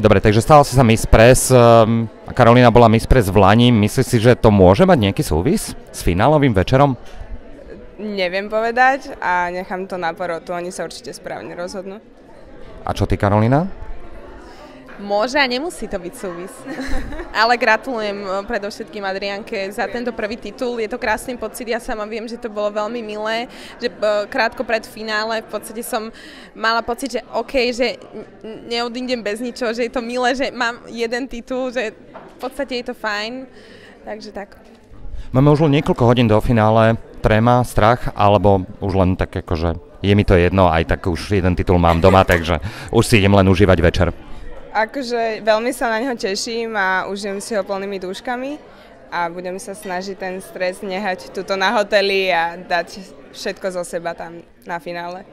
Dobre, takže stala si sa Miss Press um, a Karolina bola Miss Press v Lani. Myslíš si, že to môže mať nejaký súvis s finálovým večerom? Neviem povedať a nechám to na porotu, oni sa určite správne rozhodnú. A čo ty, Karolina? Môže a nemusí to byť súvis. Ale gratulujem eh, predovšetkým Adrianke za tento prvý titul. Je to krásny pocit, ja sama viem, že to bolo veľmi milé, že eh, krátko pred finále v podstate som mala pocit, že OK, že neodídem bez ničoho, že je to milé, že mám jeden titul, že v podstate je to fajn. Takže tak. Máme už len niekoľko hodín do finále. Tréma, strach, alebo už len tak akože je mi to jedno, aj tak už jeden titul mám doma, takže už si idem len užívať večer. Akože veľmi sa na neho teším a užijem si ho plnými dúškami a budem sa snažiť ten stres nehať tuto na hoteli a dať všetko zo seba tam na finále.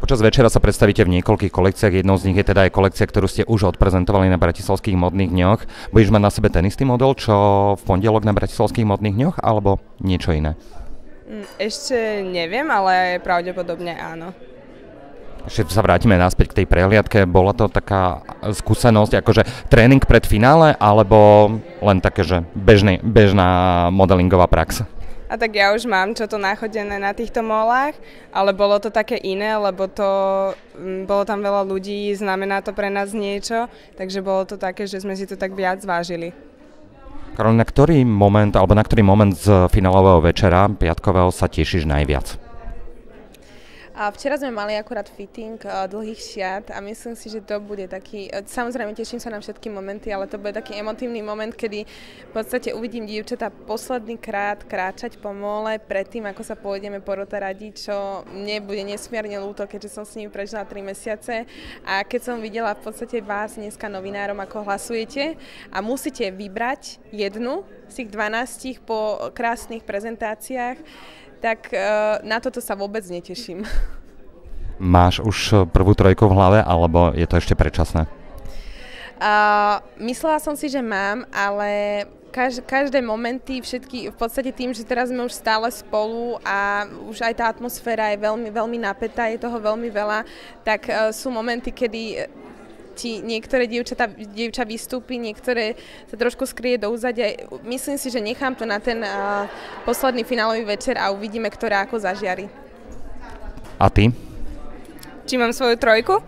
Počas večera sa predstavíte v niekoľkých kolekciách, jednou z nich je teda aj kolekcia, ktorú ste už odprezentovali na Bratislavských modných dňoch. Budeš mať na sebe ten istý model, čo v pondelok na Bratislavských modných dňoch, alebo niečo iné? Mm, ešte neviem, ale pravdepodobne áno. Ešte sa vrátime naspäť k tej prehliadke. Bola to taká skúsenosť, akože tréning pred finále, alebo len také, že bežný, bežná modelingová prax? A tak ja už mám čo to nachodené na týchto molách, ale bolo to také iné, lebo to, mm, bolo tam veľa ľudí, znamená to pre nás niečo, takže bolo to také, že sme si to tak viac zvážili. Karolina, ktorý moment, alebo na ktorý moment z finálového večera piatkového sa tešíš najviac? A včera sme mali akurát fitting uh, dlhých šiat a myslím si, že to bude taký, uh, samozrejme teším sa na všetky momenty, ale to bude taký emotívny moment, kedy v podstate uvidím dievčatá posledný krát kráčať po mole predtým, ako sa pôjdeme radiť, čo mne bude nesmierne ľúto, keďže som s nimi prežila 3 mesiace. A keď som videla v podstate vás dneska novinárom, ako hlasujete a musíte vybrať jednu z tých 12 po krásnych prezentáciách, tak uh, na toto sa vôbec neteším. Máš už eh, prvú trojku v hlave, alebo je to ešte predčasné? Uh, myslela som si, že mám, ale kaž, každé momenty, všetky, v podstate tým, že teraz sme už stále spolu a už aj tá atmosféra je veľmi, veľmi napätá, je toho veľmi veľa, tak uh, sú momenty, kedy ti niektoré dievčata, dievča vystúpi, niektoré sa trošku skrie do úzadia. Myslím si, že nechám to na ten uh, posledný finálový večer a uvidíme, ktorá ako zažiari. A ty? Či mám svoju trojku?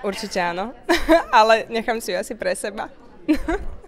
Určite áno, ale nechám si ju asi pre seba.